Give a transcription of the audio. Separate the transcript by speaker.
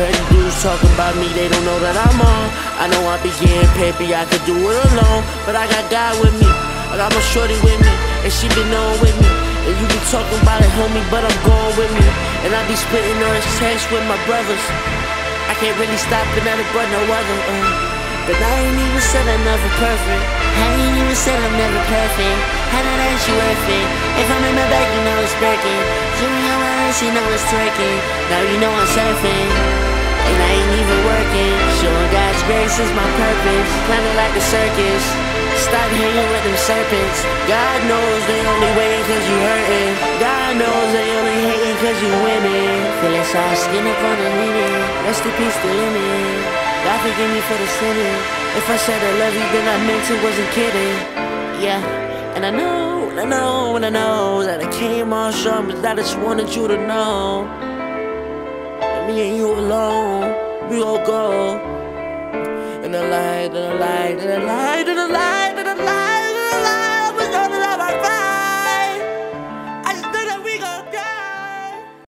Speaker 1: Petty dudes talking about me, they don't know that I'm on. I know I be getting paper, I could do it alone. But I got God with me, I got my shorty with me, and she been on with me. And you be talking about it, homie, but I'm going with me. And I be splitting on his text with my brothers. I can't really stop it, nothing but no other. Uh. But I ain't even said I'm never perfect. I ain't even said I'm never perfect. How did that you worth it? If I'm in my bag, you know it's breaking. Jimmy on my ass, you know it's twerking. Now you know I'm surfing. And I ain't even working. Showing God's grace is my purpose. Planet like a circus. Stop hanging with them serpents. God knows they only waiting cause you hurting. God knows they only hating cause you winning. Feeling soft skin up on the linen. Rest in peace, the limit. God forgive me for the sinning. If I said I love you, then I meant it, wasn't kidding. Yeah, and I know, and I know, and I know that I came on short, but I just wanted you to know. Me and you alone, we all go. In the light, in the light, in the light, in the light, the light.